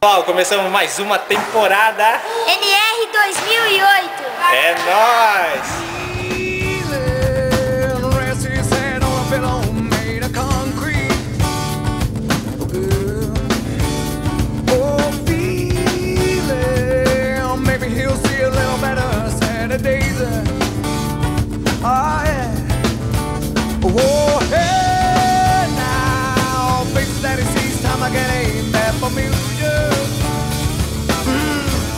Pessoal, começamos mais uma temporada. NR 2008. Oh hey now, faces that he sees time again ain't that familiar. Mm.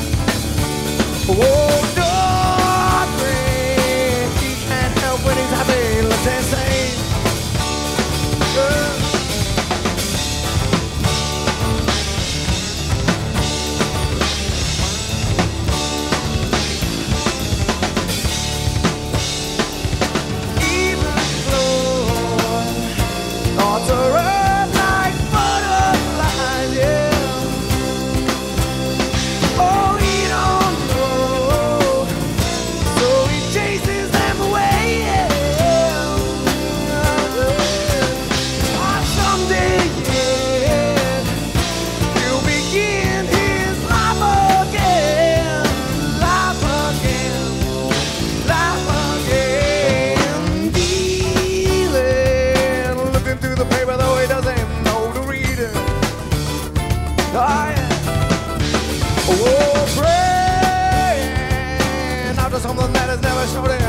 Oh he can't help when he's happy. Let's. Yeah. Oh, praying after something that has never showed